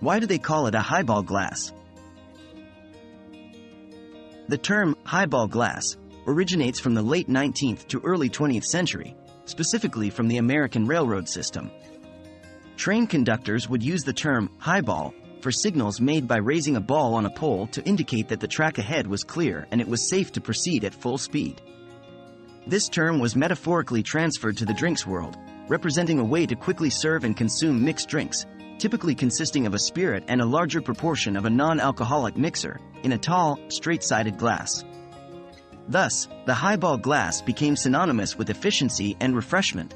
Why do they call it a highball glass? The term highball glass originates from the late 19th to early 20th century, specifically from the American railroad system. Train conductors would use the term highball for signals made by raising a ball on a pole to indicate that the track ahead was clear and it was safe to proceed at full speed. This term was metaphorically transferred to the drinks world, representing a way to quickly serve and consume mixed drinks, typically consisting of a spirit and a larger proportion of a non-alcoholic mixer, in a tall, straight-sided glass. Thus, the highball glass became synonymous with efficiency and refreshment,